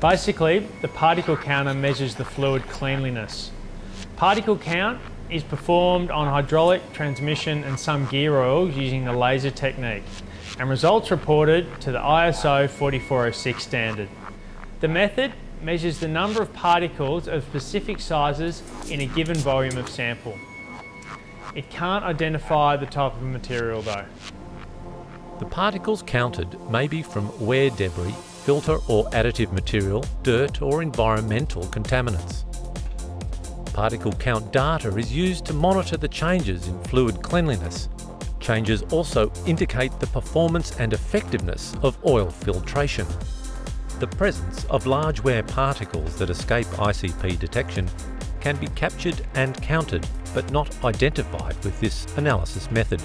Basically, the particle counter measures the fluid cleanliness. Particle count is performed on hydraulic, transmission and some gear oils using the laser technique and results reported to the ISO 4406 standard. The method measures the number of particles of specific sizes in a given volume of sample. It can't identify the type of material though. The particles counted may be from wear debris, filter or additive material, dirt or environmental contaminants. Particle count data is used to monitor the changes in fluid cleanliness. Changes also indicate the performance and effectiveness of oil filtration. The presence of large wear particles that escape ICP detection can be captured and counted, but not identified with this analysis method.